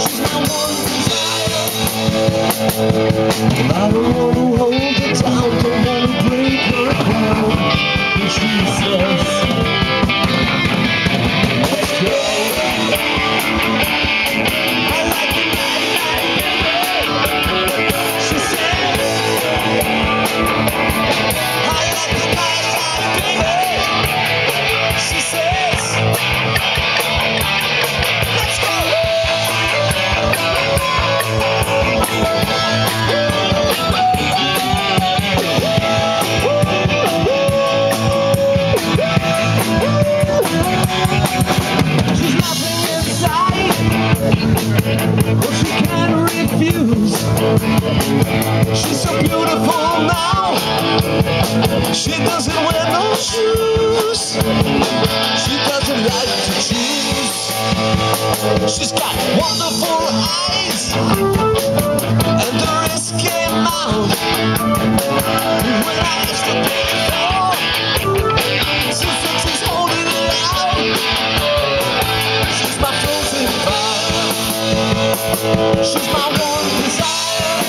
My one desire My one but she can't refuse. She's so beautiful now. She doesn't wear no shoes. She doesn't like to choose. She's got wonderful eyes, and She's my one desire.